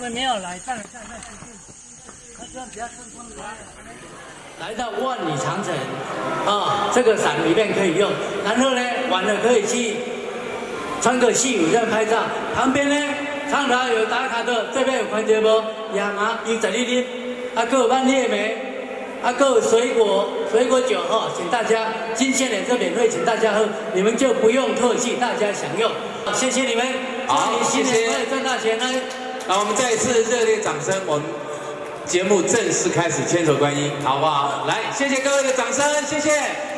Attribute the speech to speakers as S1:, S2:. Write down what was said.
S1: 们没有来，上来上来继续。他这样比较顺风的。来到万里长城啊，这个伞里面可以用，然后呢，完了可以去穿个戏服这样拍照。旁边呢，畅达有打卡的，这边有看到不？亚麻有十二粒，啊，各有万叶梅，啊，各有水果水果酒哈，请大家今天的这免费，请大家喝，你们就不用客气，大家享用。谢谢你们，
S2: 好，
S1: 新年快乐，赚大钱来。
S2: 那我们再一次热烈掌声，我们节目正式开始，千手观音，好不好？来，谢谢各位的掌声，谢谢。